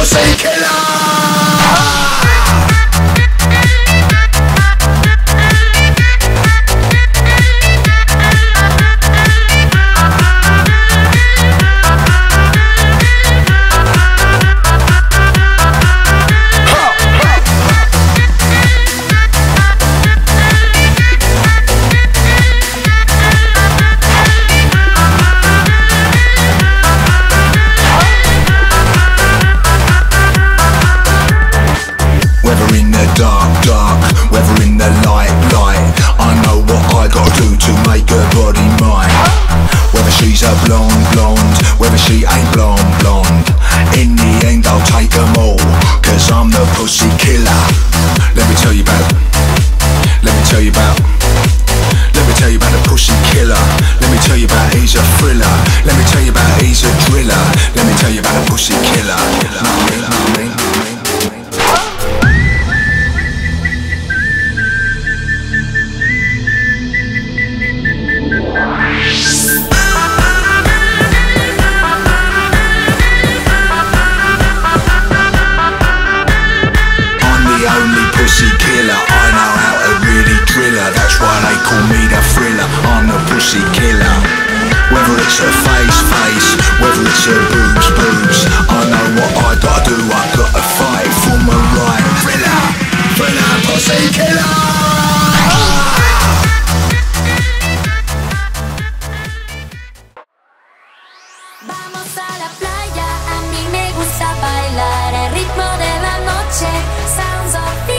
Don't say blonde, blonde. Whether she ain't blonde, blonde. In the end I'll take them all Cause I'm the pussy killer. Let me tell you about Let me tell you about Let me tell you about the pussy killer. Let me tell you about he's a thriller. Let me tell you about he's a driller. Let me tell you about the pussy killer. Call me the thriller, I'm the pussy killer. Whether it's a face, face, whether it's a boobs, boobs. I know what I gotta do, I gotta fight for my right. Thriller, thriller, pussy killer. Sounds of